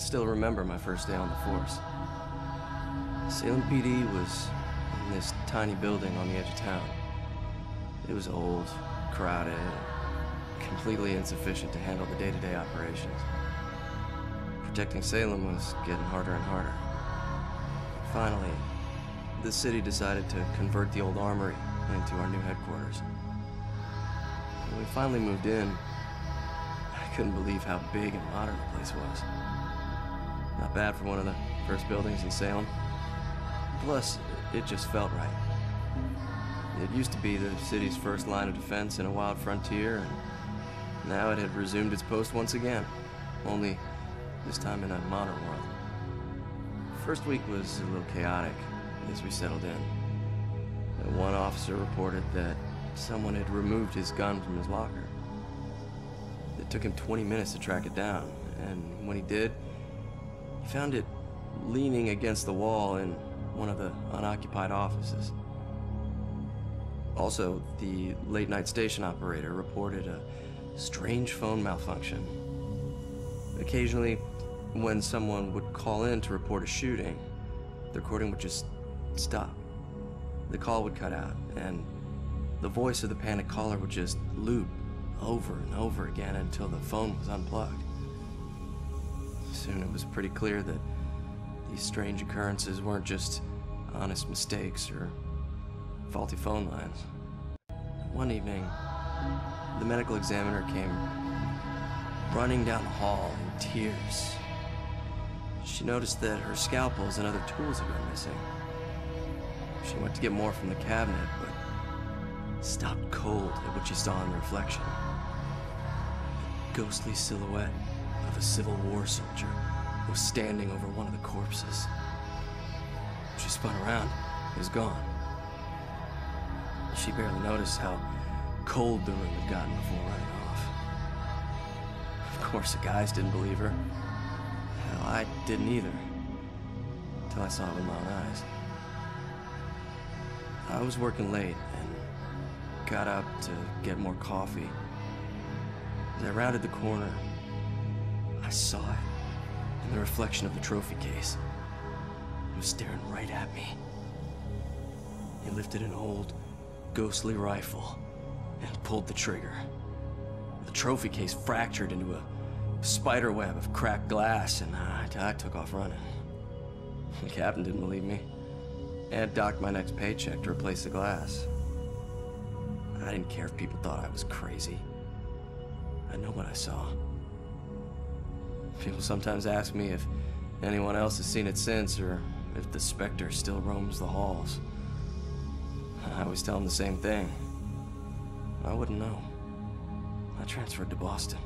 still remember my first day on the force. Salem PD was in this tiny building on the edge of town. It was old, crowded, completely insufficient to handle the day-to-day operations. Protecting Salem was getting harder and harder. Finally, the city decided to convert the old armory into our new headquarters. When we finally moved in, I couldn't believe how big and modern the place was. Not bad for one of the first buildings in Salem. Plus, it just felt right. It used to be the city's first line of defense in a wild frontier, and now it had resumed its post once again, only this time in a modern world. First week was a little chaotic as we settled in. One officer reported that someone had removed his gun from his locker. It took him 20 minutes to track it down, and when he did, he found it leaning against the wall in one of the unoccupied offices. Also, the late night station operator reported a strange phone malfunction. Occasionally, when someone would call in to report a shooting, the recording would just stop. The call would cut out, and the voice of the panicked caller would just loop over and over again until the phone was unplugged. Soon it was pretty clear that these strange occurrences weren't just honest mistakes or faulty phone lines. One evening, the medical examiner came running down the hall in tears. She noticed that her scalpels and other tools had gone missing. She went to get more from the cabinet, but stopped cold at what she saw in the reflection. A ghostly silhouette a Civil War soldier was standing over one of the corpses. She spun around. It was gone. She barely noticed how cold the room had gotten before running off. Of course, the guys didn't believe her. Hell, I didn't either. Until I saw it with my own eyes. I was working late and got up to get more coffee. As I rounded the corner, saw it in the reflection of the trophy case. He was staring right at me. He lifted an old, ghostly rifle and pulled the trigger. The trophy case fractured into a spider web of cracked glass, and I, I took off running. The captain didn't believe me and docked my next paycheck to replace the glass. I didn't care if people thought I was crazy. I know what I saw. People sometimes ask me if anyone else has seen it since or if the specter still roams the halls. I always tell them the same thing. I wouldn't know. I transferred to Boston.